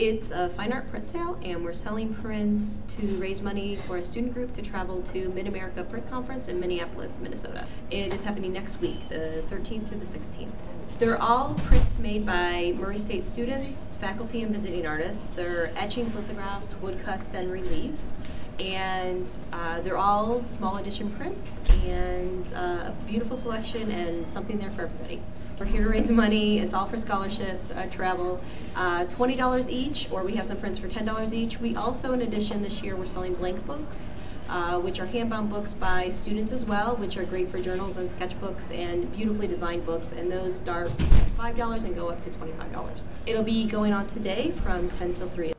It's a fine art print sale, and we're selling prints to raise money for a student group to travel to Mid America Print Conference in Minneapolis, Minnesota. It is happening next week, the 13th through the 16th. They're all prints made by Murray State students, faculty, and visiting artists. They're etchings, lithographs, woodcuts, and reliefs. And uh, they're all small edition prints and uh, a beautiful selection and something there for everybody. We're here to raise money. It's all for scholarship, uh, travel. Uh, $20 each, or we have some prints for $10 each. We also, in addition, this year we're selling blank books, uh, which are hand-bound books by students as well, which are great for journals and sketchbooks and beautifully designed books. And those start $5 and go up to $25. It'll be going on today from 10 till 3.